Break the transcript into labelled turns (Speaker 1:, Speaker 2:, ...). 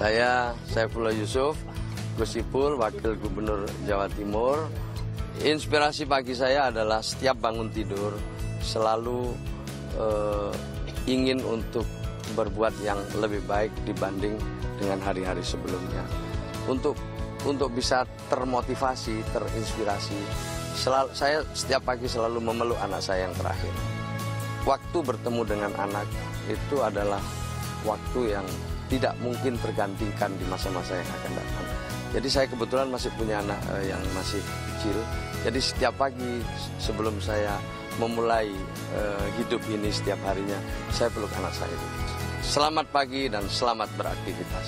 Speaker 1: Saya Saifullah Yusuf, Gus Ipul, Wakil Gubernur Jawa Timur. Inspirasi pagi saya adalah setiap bangun tidur selalu eh, ingin untuk berbuat yang lebih baik dibanding dengan hari-hari sebelumnya. Untuk untuk bisa termotivasi, terinspirasi, selalu, saya setiap pagi selalu memeluk anak saya yang terakhir. Waktu bertemu dengan anak itu adalah waktu yang tidak mungkin tergantikan di masa-masa yang akan datang. Jadi saya kebetulan masih punya anak eh, yang masih kecil. Jadi setiap pagi sebelum saya memulai eh, hidup ini setiap harinya, saya peluk anak saya. Selamat pagi dan selamat beraktivitas.